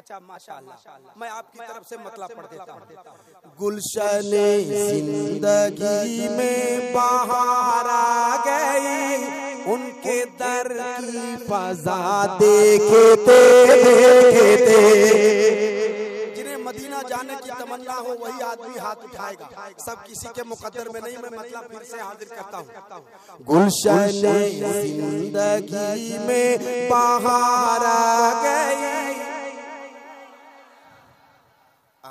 अच्छा माशाल्लाह। मैं आपकी तरफ़ से मतलब पढ़ देता हूँ। गुलशन ज़िंदगी में बाहर आ गई उनके दर की फजा देखते जिन्हें मदीना जाने की तमन्ना हो वही आदमी हाथ उठाएगा। सब किसी के मुकद्दर में नहीं मैं मतलब फिर से हाजिर करता हूँ। गुलशन ज़िंदगी में बाहर आ गई।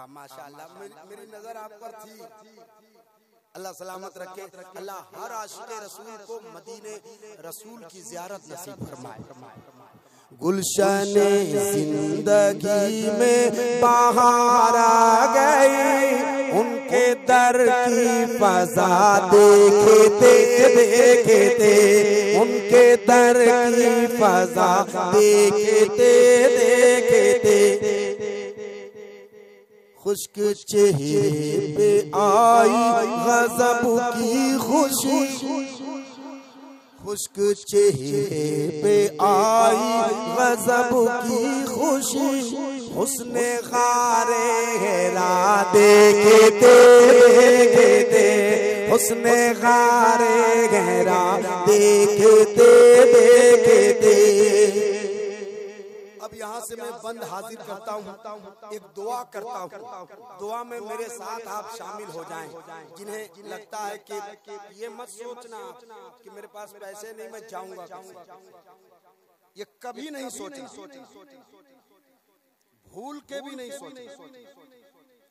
माशाल्लाह मेरी, मेरी नज़र आप पर थी। अल्लाह सलामत रखे। अल्लाह हर आशिक रसूल को मदीने रसूल की जियारत नसीब फरमाए। गुलशन ज़िंदगी में बाहर आ गई। उनके दर की फजा देखते देखते उनके दर की फजा देखते देखते खुश्क चेहरे पे आई गजब की खुशी। खुश्क चेहरे पे आई गजब की खुशी उसने खारे हेरा देखते देखते उसने खारे गहरा देखते देखते अब यहाँ से मैं बंद हाजिर करता हूँ, एक दुआ करता हूँ। दुआ में मेरे साथ आप शामिल हो जाएँ, जिन्हें लगता है कि ये मत सोचना कि मेरे पास पैसे नहीं, मैं जाऊँगा। ये कभी नहीं सोचना भूल के भी नहीं सोचना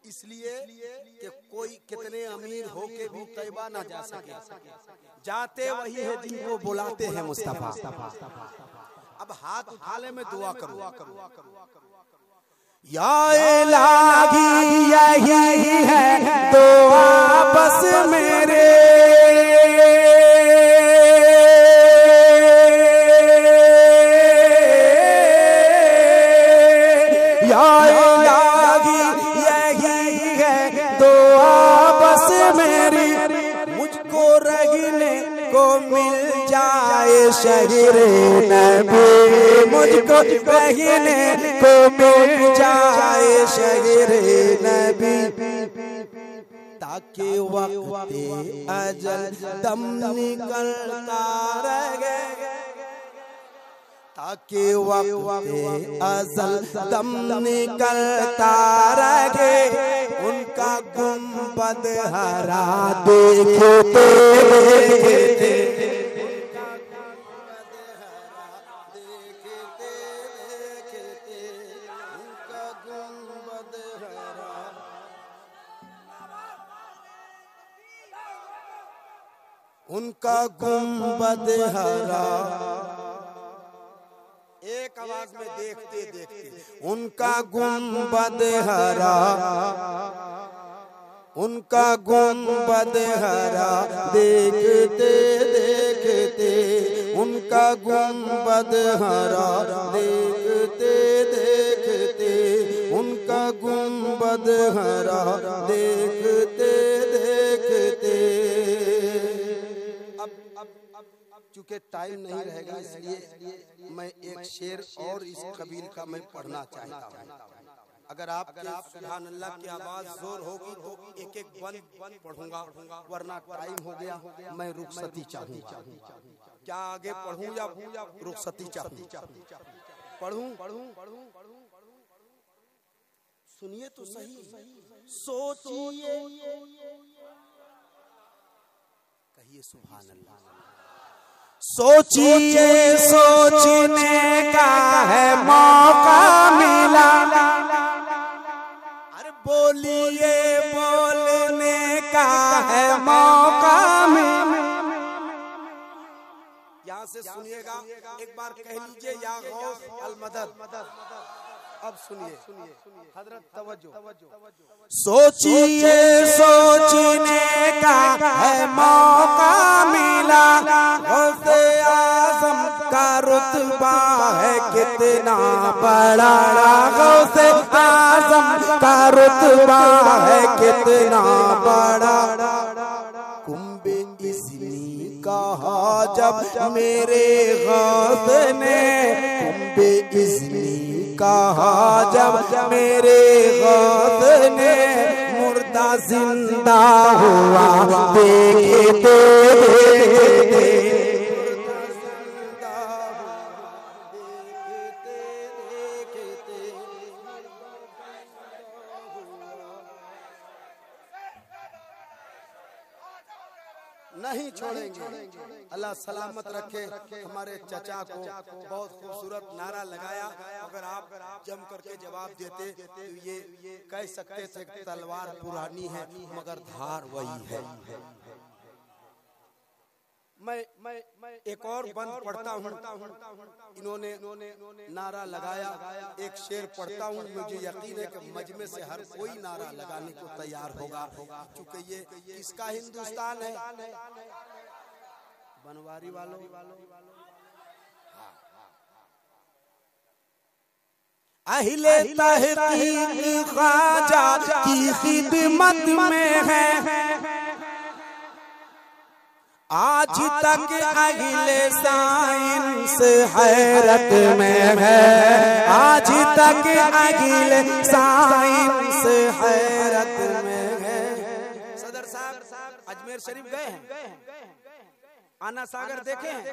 इसलिए कि कोई कितने अमीर हो के भी तैबा ना जा सके। जाते वही है जिनको बुलाते हैं मुस्तफ़ा। अब हाथ उठा में दुआ करूँ। या इलाही यही है तो मुझको को मिल जाए शहर नबी ताकि वक्त अजल दम निकलता रहे ताकि वक्त अजल दम निकलता रहे उनका गुंबद हरा देखते उनका गुंबद हरा। एक आवाज़ में देखते देखते, उनका गुंबद हरा। उनका गुंबद हरा। देखते देखते, उनका गुंबद हरा। देखते देखते, उनका गुंबद हरा। देखते देखते चूँकि टाइम नहीं रहेगा इसलिए मैं एक शेर और इस कबील का मैं पढ़ना चाहता हूँ। अगर आपके सुबहान अल्लाह की आवाज़ ज़ोर होगी तो एक एक बंद बंद पढ़ूँगा वरना टाइम हो गया मैं रुखसती चाहूँगा। क्या आगे पढ़ूं या रुखसती चाहूँ? पढ़ूं पढ़ूं पढ़ूं सुनिए तो सही। सोचिए। कहिए सुभान अल्लाह। सोचिए, सोचने का है मौका मिला। अरे बोलिए, बोलने का है मौका मिला। यहाँ से सुनिएगा, एक बार कह लीजिए अल मदद। अब सुनिए। हज़रत तवज्जो। सोचिए, सोचने का है मौका मिला। रुतबा है कितना बड़ा गौसे आज़म का रुतबा है कितना बड़ा। कुंभ इसलिए कहा जब मेरे गौस ने, कुंभ इसलिए कहा जब मेरे गौस ने, मुर्दा ज़िंदा हुआ, देखे तो देखे देखे नहीं छोड़ेंगे। अल्लाह सलामत रखे हमारे चचा को बहुत खूबसूरत नारा लगाया। अगर आप जम करके जवाब देते तो ये कह सकते थे तलवार पुरानी है मगर धार वही है। मैं मैं मैं एक और बंद पढ़ता हूँ। इन्होंने नारा लगाया एक शेर पढ़ता हूँ। मुझे यकीन है कि मजमे से हर कोई नारा लगाने को तैयार होगा क्योंकि ये किसका हिंदुस्तान है? बनवारी वालों। अहले तहकीक ख्वाजा की खिदमत में है। आज तक अगले साइंस हैरत में है। आज तक अगले साइंस हैरत में है। सदर साहब अजमेर शरीफ गए हैं? आना सागर देखे हैं?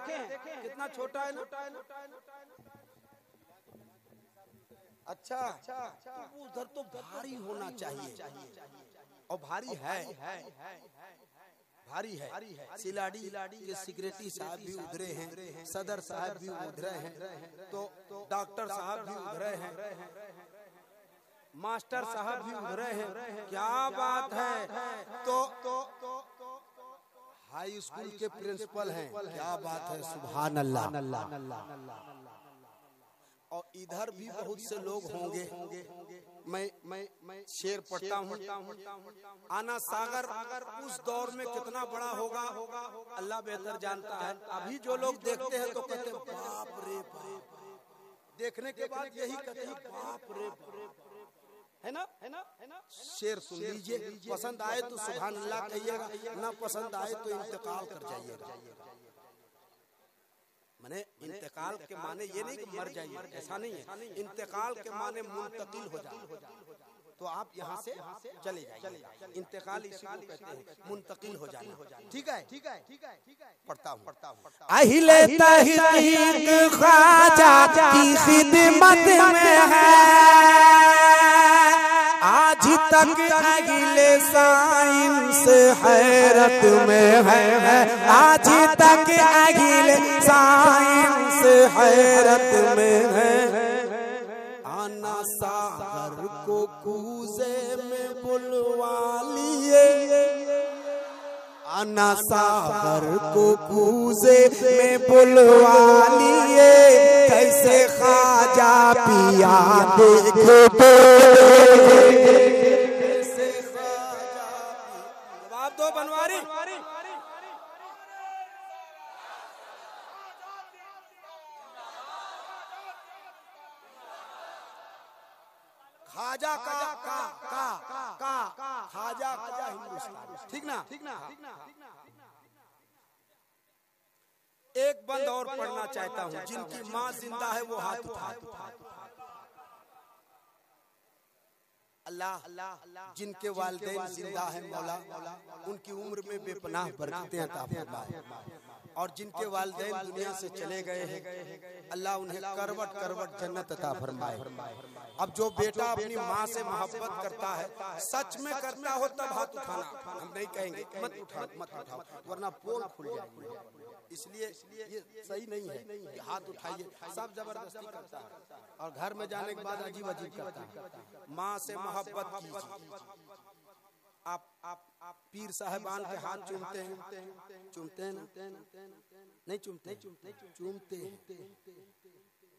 कितना छोटा है अच्छा उधर तो भारी होना चाहिए। और भारी है। भारी है। सिलाडी के सिक्रेटरी साहब भी उधरे हैं। सदर साहब भी उधरे हैं। तो डॉक्टर साहब भी उधरे हैं। मास्टर साहब भी उधरे हैं। क्या बात है। तो हाई स्कूल के प्रिंसिपल हैं। क्या बात है। सुभान अल्लाह और इधर भी बहुत से लोग होंगे। मैं मैं मैं शेर पढ़ता हूँ आना सागर, उस दौर में कितना बड़ा होगा होगा अल्लाह बेहतर जानता है। अभी जो लोग देखते हैं तो कहते बाप रे बाप। देखने के बाद यही कहते हैं, बाप रे है ना है ना? है ना शेर सुन लीजिए, पसंद आए तो सुबह अल्लाह कहिएगा, ना पसंद आए तो इंतकाल कर जाइएगा। मैंने इंतकाल के माने ये नहीं कि मर जाइए ऐसा नहीं है। इंतकाल के माने मुंतकिल हो जाए तो आप यहाँ से चले जाइए। इंतकाल इसी को कहते हैं। मुंतकिल हो जाना। ठीक है? ठीक है? ठीक है? ठीक है? पढ़ता हूँ। पढ़ता हूँ। अहले तहकीक ख्वाजा की खिदमत में है। आज तक अगले साइंस हैरत में है। आज तक अगले साइंस हैरत में है। आना सागर को कूजे में बुलवा लिए। आना सागर को कूजे में बुलवा लिए। कैसे खाजा पिया देखो। खाजा का का का का खाजा का हिंदुस्तान। ठीक ना? ठीक ना? एक बंद और पढ़ना चाहता हूँ। जिनकी माँ ज़िंदा है वो हाथ उठा अल्लाह अल्लाह जिनके वालदेन ज़िंदा है मौला, उनकी उम्र में बेपनाह बरकतें फरमाए और जिनके वालदेन दुनिया से चले गए हैं, अल्लाह उन्हें करवट करवट जन्नत अता फरमाए। अब जो बेटा अपनी माँ से मोहब्बत करता है, सच में करता हो तब हाथ उठाना। हम नहीं कहेंगे, मत उठा मत उठाओ, वरना पोल खुल जाएगी। इसलिए ये सही नहीं है कि हाथ उठाइए। सब ज़बरदस्ती करता है। और घर में जाने के बाद अजीब अजीब करता है। माँ से मोहब्बत आप आप आप पीर साहबान के हाथ चूमते हैं। चूमते हैं नहीं चूमते चूमते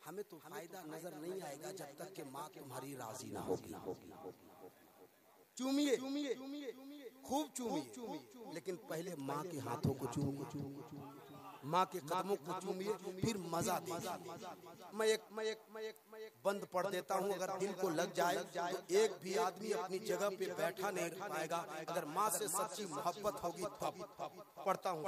हमें तो फ़ायदा नज़र नहीं आएगा जब तक कि माँ तुम्हारी राज़ी ना होगी। चूमिए। खूब चूमिए। लेकिन पहले माँ के हाथों को चूमिए। माँ के कदमों को चूमिए, फिर मज़ा दीजिए। मैं एक मैं एक मैं एक मैं एक बंद पढ़ देता हूँ, अगर दिल को लग जाए तो एक भी आदमी अपनी जगह पे बैठा नहीं रह पाएगा। अगर माँ से सच्ची मोहब्बत होगी तब पढ़ता हूँ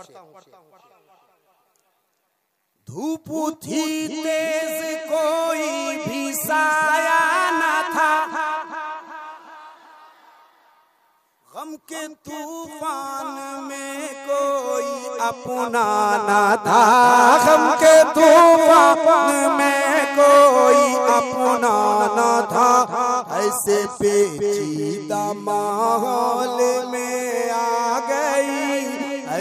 धूप थी तेज, कोई भी साया न था। गम के तूफ़ान में कोई अपना न था गम के तूफ़ान में कोई अपना ना था ऐसे पेचीदा माहौल में आ गई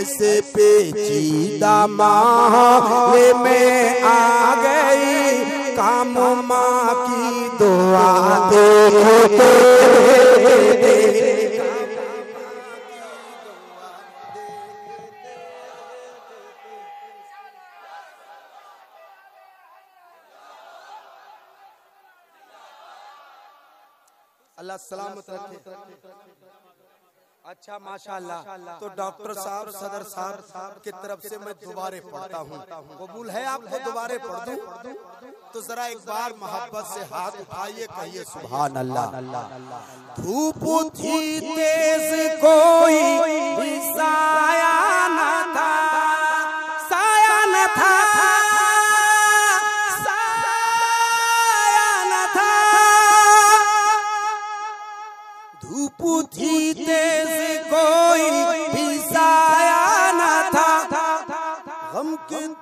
ऐसे पेचीदा माहौल में आ गई काम माँ की दुआ देखो अल्लाह सलामत रखे। अच्छा माशाल्लाह तो डॉक्टर साहब सदर साहब की तरफ़ से मैं दोबारे पढ़ता हूँ। कबूल है आपको दोबारे पढ़? दूँ तो जरा एक बार मोहब्बत से हाथ उठाइए कहिए सुभान अल्लाह। धूप थी तेज कोई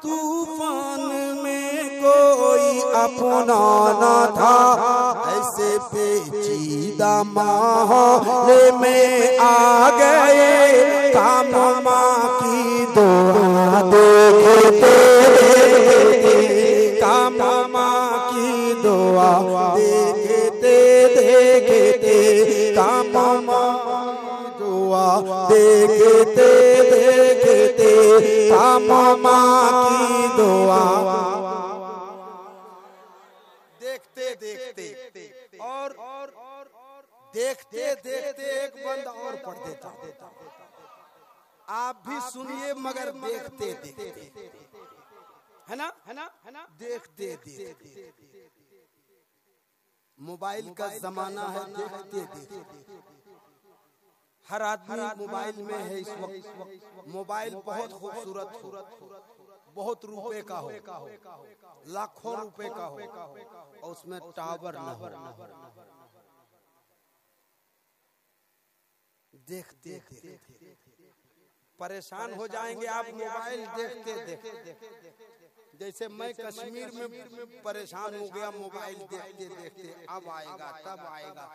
तूफ़ान में कोई अपना न था। ऐसे पेचीदा माहौल में आ गए। काम माँ की दुआ देखते काम माँ की दुआ देखते देखते काम माँ दुआ काम माँ की दुआ। देखते देखते और देखते देखते एक बंद और पढ़ देता आप भी सुनिए मगर देखते देखते है ना? है ना? है ना? देखते देखते मोबाइल का जमाना है देखते देखते। हर आदमी मोबाइल में है इस वक्त। मोबाइल बहुत खूबसूरत हो। बहुत रुपए का हो। लाखों रुपए का हो। और उसमें टावर न हो। देखते परेशान हो जाएँगे आप मोबाइल देखते। देखते। जैसे मैं कश्मीर में परेशान हो गया मोबाइल देखते देखते अब आएगा तब आएगा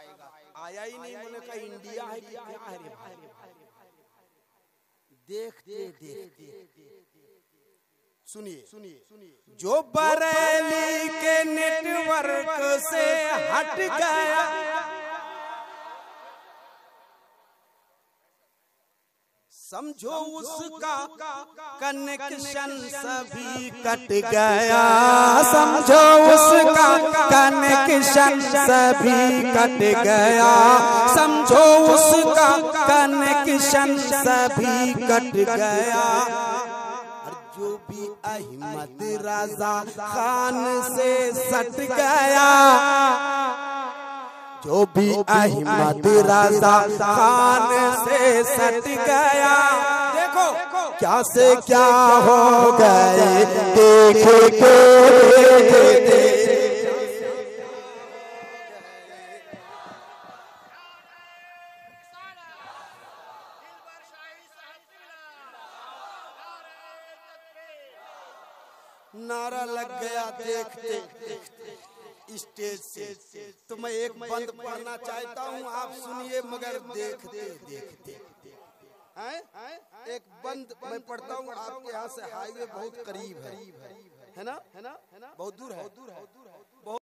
आया ही नहीं मैंने कहा इंडिया है कि क्या है भाई? देखते देखते सुनिए। सुनिए सुनिए। जो बरेली के नेटवर्क से हट गया समझो उसका कनेक्शन सभी कट गया। समझो उसका कनेक्शन सभी कट गया। समझो उसका कनेक्शन सभी कट गया। जो भी अहमद रजा खान से सट गया। जो भी अहमद रजा खान से सट गया। देखो क्या से क्या हो गए। देखो देखो नारा लग गया देखते देखते। स्टेज से। तो मैं एक बंद पढ़ना चाहता हूँ, आप सुनिए, मगर देख देख हैं? एक बंद मैं पढ़ता हूँ, आपके यहाँ से हाईवे बहुत करीब है। है ना? है ना बहुत दूर है। बहुत